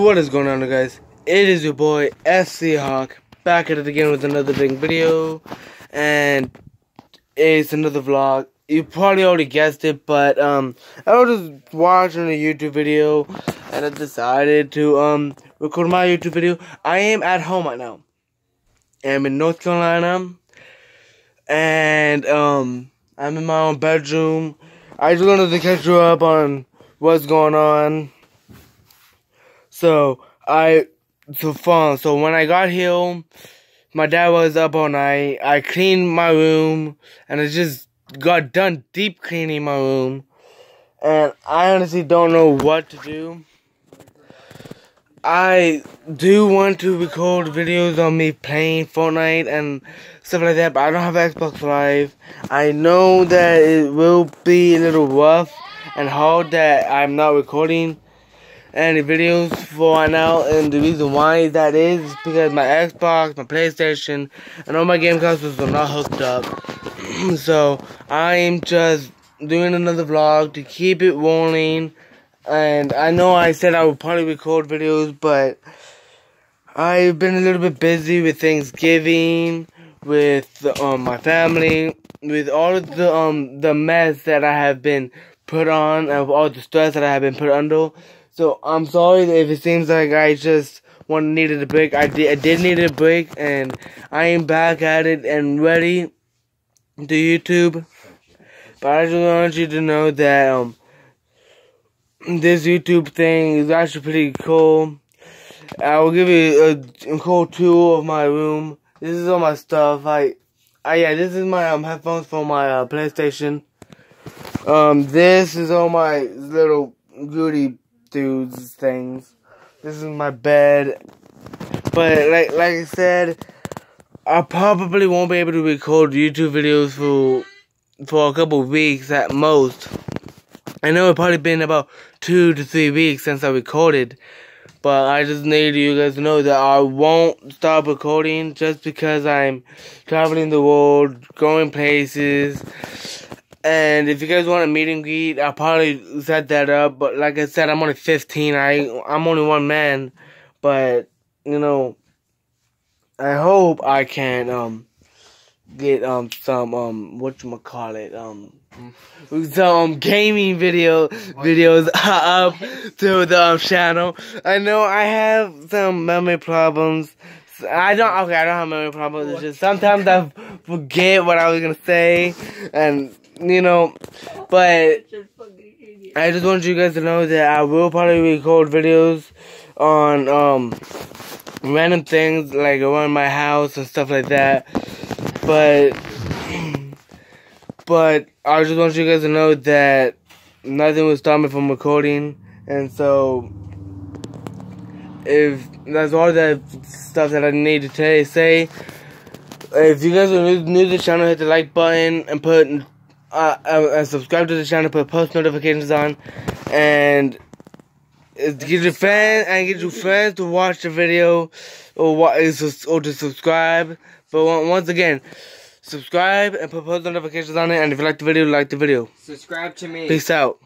What is going on guys? It is your boy FC Hawk back at it again with another big video and it's another vlog. You probably already guessed it, but um I was just watching a YouTube video and I decided to um record my YouTube video. I am at home right now. I'm in North Carolina and um I'm in my own bedroom. I just wanted to catch you up on what's going on. So I so fun. So when I got here, my dad was up all night. I cleaned my room, and I just got done deep cleaning my room. And I honestly don't know what to do. I do want to record videos on me playing Fortnite and stuff like that, but I don't have Xbox Live. I know that it will be a little rough and hard that I'm not recording any videos for right now, and the reason why that is because my Xbox, my PlayStation, and all my game consoles are not hooked up. so I'm just doing another vlog to keep it rolling. And I know I said I would probably record videos, but I've been a little bit busy with Thanksgiving, with um, my family, with all of the um the mess that I have been put on, and all the stress that I have been put under. So I'm sorry if it seems like I just want needed a break. I did I did need a break and I am back at it and ready to YouTube. But I just want you to know that um this YouTube thing is actually pretty cool. I will give you a, a cool tour of my room. This is all my stuff. I, I yeah, this is my um headphones for my uh, PlayStation. Um, this is all my little goody dudes things. This is my bed. But like like I said, I probably won't be able to record YouTube videos for for a couple weeks at most. I know it's probably been about two to three weeks since I recorded, but I just need you guys to know that I won't stop recording just because I'm traveling the world, going places, and if you guys want a meet and greet, I'll probably set that up. But like I said, I'm only 15. I I'm only one man, but you know, I hope I can um get um some um what you call it um some gaming video videos up to the um, channel. I know I have some memory problems. I don't okay. I don't have memory problems. It's just sometimes I forget what I was gonna say, and you know, but I just want you guys to know that I will probably record videos on um random things like around my house and stuff like that. But but I just want you guys to know that nothing will stop me from recording, and so if that's all that stuff that I need to say. If you guys are new, new to the channel, hit the like button and put uh, uh, subscribe to the channel, put post notifications on, and get your friends and get your friends to watch the video or what is or to subscribe. But once again, subscribe and put post notifications on it. And if you like the video, like the video. Subscribe to me. Peace out.